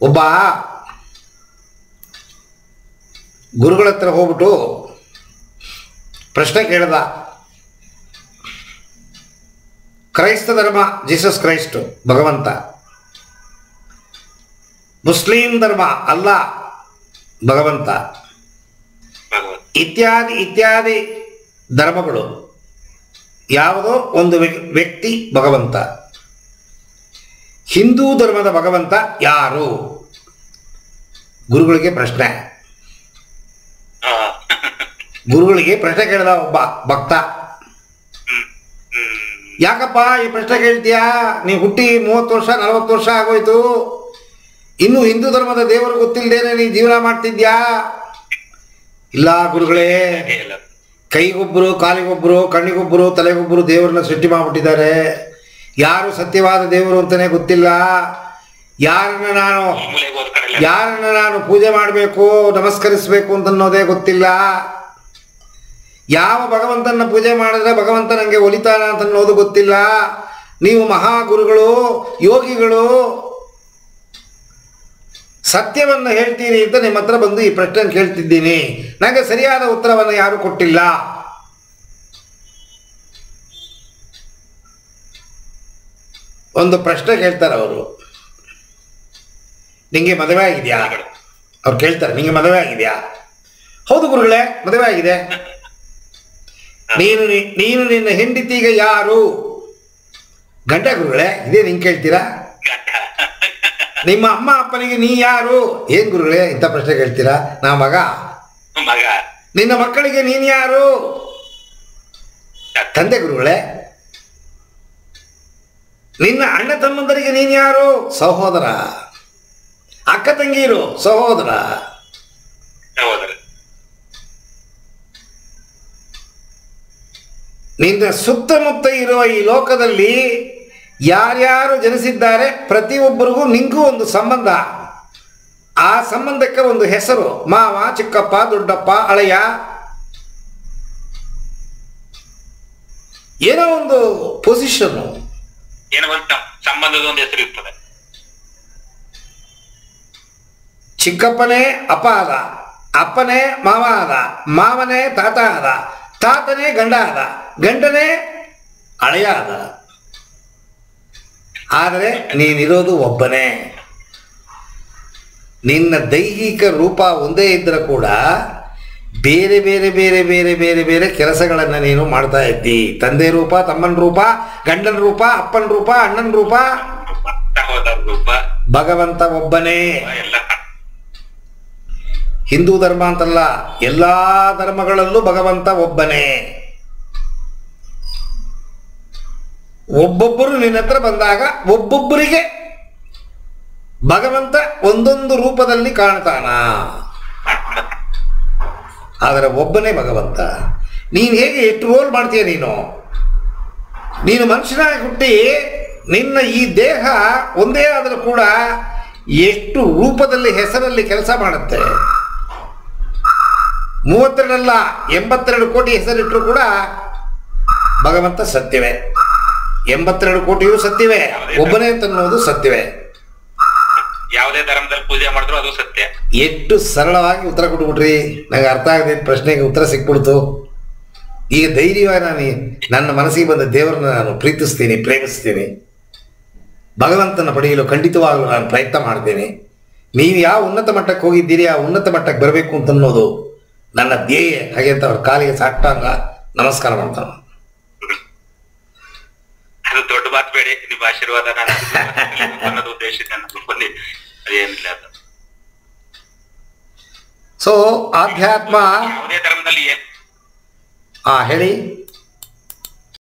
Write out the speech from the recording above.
ಒಬ್ಬ ಗುರುಗಳ ಹತ್ರ ಹೋಗ್ಬಿಟ್ಟು ಪ್ರಶ್ನೆ ಕೇಳ್ದ. ಕ್ರೈಸ್ತ ಧರ್ಮ, ಜೀಸಸ್ ಕ್ರೈಸ್ಟ್, ಭಗವಂತ. ಮುಸ್ಲಿಂ ಧರ್ಮ ಅಲ್ಲ, ಭಗವಂತ. ಇತ್ಯಾದಿ ಇತ್ಯಾದಿ ಧರ್ಮಗಳು ಯಾವುದೋ ಒಂದು ವ್ಯ- ವ್ಯಕ್ತಿ ಭಗವಂತ. ಹಿಂದೂ ಧರ್ಮದ ಭಗವಂತ ಯಾರು? ಗುರುಗಳಿಗೆ ಪ್ರಶ್ನೆ. ಗುರುಗಳಿಗೆ ಪ್ರಶ್ನೆ ಕೇಳಿದ ಒಬ್ಬ ಭಕ್ತ. ಯಾಕಪ್ಪ ಈ ಪ್ರಶ್ನೆ ಕೇಳ್ತೀಯಾ? ನೀವು ಹುಟ್ಟಿ ಮೂವತ್ತು ವರ್ಷ ನಲವತ್ತು ವರ್ಷ ಆಗೋಯ್ತು. ಇನ್ನು ಹಿಂದೂ ಧರ್ಮದ ದೇವರು ಗೊತ್ತಿಲ್ಲದೇನೆ ನೀ ಜೀವನ ಮಾಡ್ತಿದ್ಯಾ? ಇಲ್ಲ ಗುರುಗಳೇ. ಕೈಗೊಬ್ಬರು ಕಾಲಿಗೊಬ್ಬರು ಕಣ್ಣಿಗೊಬ್ಬರು ತಲೆಗೊಬ್ಬರು ದೇವರನ್ನ ಸೃಷ್ಟಿ ಮಾಡಿಬಿಟ್ಟಿದ್ದಾರೆ. ಯಾರು ಸತ್ಯವಾದ ದೇವರು ಅಂತಲೇ ಗೊತ್ತಿಲ್ಲ. ಯಾರನ್ನ ನಾನು ಯಾರನ್ನ ನಾನು ಪೂಜೆ ಮಾಡಬೇಕು, ನಮಸ್ಕರಿಸಬೇಕು ಅಂತ ಅನ್ನೋದೇ ಗೊತ್ತಿಲ್ಲ. ಯಾವ ಭಗವಂತನ ಪೂಜೆ ಮಾಡಿದ್ರೆ ಭಗವಂತ ನನಗೆ ಒಲಿತಾನ ಅಂತ ಅನ್ನೋದು ಗೊತ್ತಿಲ್ಲ. ನೀವು ಮಹಾಗುರುಗಳು, ಯೋಗಿಗಳು, ಸತ್ಯವನ್ನು ಹೇಳ್ತೀರಿ ಅಂತ ನಿಮ್ಮ ಹತ್ರ ಬಂದು ಈ ಪ್ರಶ್ನೆ ಕೇಳ್ತಿದ್ದೀನಿ. ನನಗೆ ಸರಿಯಾದ ಉತ್ತರವನ್ನು ಯಾರು ಕೊಟ್ಟಿಲ್ಲ. ಒಂದು ಪ್ರಶ್ನೆ ಕೇಳ್ತಾರೆ ಅವರು. ನಿಂಗೆ ಮದುವೆ ಆಗಿದೆಯಾ? ಅವ್ರು ಕೇಳ್ತಾರೆ ನಿಂಗೆ ಮದುವೆ ಆಗಿದೆಯಾ? ಹೌದು ಗುರುಗಳೇ ಮದುವೆ ಆಗಿದೆ. ನೀನು ನೀನು ನಿನ್ನ ಹೆಂಡಿತೀಗ ಯಾರು? ಗಂಡ ಗುರುಗಳೇ ಇದೇ ನಿಂಗೆ ಕೇಳ್ತೀರಾ? ನಿಮ್ಮ ಅಮ್ಮ ಅಪ್ಪನಿಗೆ ನೀ ಯಾರು? ಏನ್ ಗುರುಗಳೇ ಇಂಥ ಪ್ರಶ್ನೆ ಕೇಳ್ತೀರಾ? ನಾ ಮಗ. ನಿನ್ನ ಮಕ್ಕಳಿಗೆ ನೀನ್ ಯಾರು? ತಂದೆ ಗುರುಗಳೇ ನಿನ್ನ ಅಣ್ಣ ತಮ್ಮಂದರಿಗೆ ನೀನ್ ಯಾರು? ಸಹೋದರ. ಅಕ್ಕ ತಂಗಿರು ಸಹೋದರ. ಸಹೋದರ. ನಿನ್ನ ಸುತ್ತಮುತ್ತ ಇರುವ ಈ ಲೋಕದಲ್ಲಿ ಯಾರ್ಯಾರು ಜನಿಸಿದ್ದಾರೆ ಪ್ರತಿಯೊಬ್ಬರಿಗೂ ನಿಂಗೂ ಒಂದು ಸಂಬಂಧ. ಆ ಸಂಬಂಧಕ್ಕೆ ಒಂದು ಹೆಸರು. ಮಾವ ಚಿಕ್ಕಪ್ಪ ದೊಡ್ಡಪ್ಪ ಅಳೆಯ ಏನೋ ಒಂದು ಪೊಸಿಷನ್ನು ಏನೋ ಒಂದು ಸಂಬಂಧದ ಒಂದು ಹೆಸರು ಇರ್ತದೆ. ಚಿಕ್ಕಪ್ಪನೇ ಅಪ್ಪ ಆದ ಅಪ್ಪನೇ ಮಾವ ಆದ ಮಾವನೇ ತಾತ ಆದ ತಾತನೇ ಗಂಡ ಆದ ಗಂಡನೇ ಅಳೆಯ ಆದ ಆದರೆ ನೀನಿರೋದು ಒಬ್ಬನೇ. ನಿನ್ನ ದೈಹಿಕ ರೂಪ ಒಂದೇ ಇದ್ದರೂ ಕೂಡ ಬೇರೆ ಬೇರೆ ಬೇರೆ ಬೇರೆ ಬೇರೆ ಬೇರೆ ಕೆಲಸಗಳನ್ನು ನೀನು ಮಾಡ್ತಾ ಇದ್ದಿ. ತಂದೆ ರೂಪ ತಮ್ಮನ ರೂಪ ಗಂಡನ ರೂಪ ಅಪ್ಪನ ರೂಪ ಅಣ್ಣನ ರೂಪ. ಭಗವಂತ ಒಬ್ಬನೇ. ಹಿಂದೂ ಧರ್ಮ ಅಂತಲ್ಲ ಎಲ್ಲಾ ಧರ್ಮಗಳಲ್ಲೂ ಭಗವಂತ ಒಬ್ಬನೇ. ಒಬ್ಬೊಬ್ಬರು ನಿನ್ನ ಹತ್ರ ಬಂದಾಗ ಒಬ್ಬೊಬ್ಬರಿಗೆ ಭಗವಂತ ಒಂದೊಂದು ರೂಪದಲ್ಲಿ ಕಾಣ್ತಾನ. ಆದರೆ ಒಬ್ಬನೇ ಭಗವಂತ. ನೀನು ಹೇಗೆ ಎಷ್ಟು ರೋಲ್ ಮಾಡ್ತೀಯ ನೀನು? ನೀನು ಮನುಷ್ಯನಾಗಿ ಹುಟ್ಟಿ ನಿನ್ನ ಈ ದೇಹ ಒಂದೇ ಆದರೂ ಕೂಡ ಎಷ್ಟು ರೂಪದಲ್ಲಿ ಹೆಸರಲ್ಲಿ ಕೆಲಸ ಮಾಡುತ್ತೆ? ಮೂವತ್ತೆರಡಲ್ಲ, ಎಂಬತ್ತೆರಡು ಕೋಟಿ ಹೆಸರಿಟ್ಟರು ಕೂಡ ಭಗವಂತ ಸತ್ಯವೇ. ಎಂಬತ್ತೆರಡು ಕೋಟಿಯೂ ಸತ್ಯವೇ. ಒಬ್ಬನೇ ಅಂತ ಅನ್ನೋದು ಸತ್ಯವೇ. ಯಾವುದೇ ಧರ್ಮದಲ್ಲಿ ಪೂಜೆ ಮಾಡಿದ್ರು ಅದು ಸತ್ಯ. ಎಷ್ಟು ಸರಳವಾಗಿ ಉತ್ತರ ಕೊಟ್ಬಿಟ್ರಿ. ನಂಗೆ ಅರ್ಥ ಆಗದೆ ಪ್ರಶ್ನೆಗೆ ಉತ್ತರ ಸಿಕ್ಬಿಡ್ತು. ಈಗ ಧೈರ್ಯವಾಗಿ ನಾನು ನನ್ನ ಮನಸ್ಸಿಗೆ ಬಂದ ದೇವರನ್ನ ನಾನು ಪ್ರೀತಿಸ್ತೀನಿ ಪ್ರೇಮಿಸ್ತೀನಿ. ಭಗವಂತನ ಪಡೆಯಲು ಖಂಡಿತವಾಗಲು ನಾನು ಪ್ರಯತ್ನ ಮಾಡ್ತೇನೆ. ನೀವು ಯಾವ ಉನ್ನತ ಮಟ್ಟಕ್ಕೆ ಹೋಗಿದ್ದೀರಿ ಆ ಉನ್ನತ ಮಟ್ಟಕ್ಕೆ ಬರಬೇಕು ಅಂತ ಅನ್ನೋದು ನನ್ನ ಧ್ಯೇಯ. ಹಾಗೆ ಅಂತ ಅವ್ರ ಕಾಲಿಗೆ ಸಾಷ್ಟಾಂಗ ನಮಸ್ಕಾರ ಮಾಡ್ತಾನೆ. ಅದು ದೊಡ್ಡ ಮಾತು ಬೇಡಿ ನಿಮ್ಮ ಆಶೀರ್ವಾದ ನಾನು ಅನ್ನೋದು ಉದ್ದೇಶದಿಂದ ನಾನು ಬಂದಿ ಅದೇನಿಲ್ಲ ಅದು ಸೊ ಆಧ್ಯಾತ್ಮ ಯಾವುದೇ ಧರ್ಮದಲ್ಲಿ ಏನ್ ಆ ಹೇಳಿ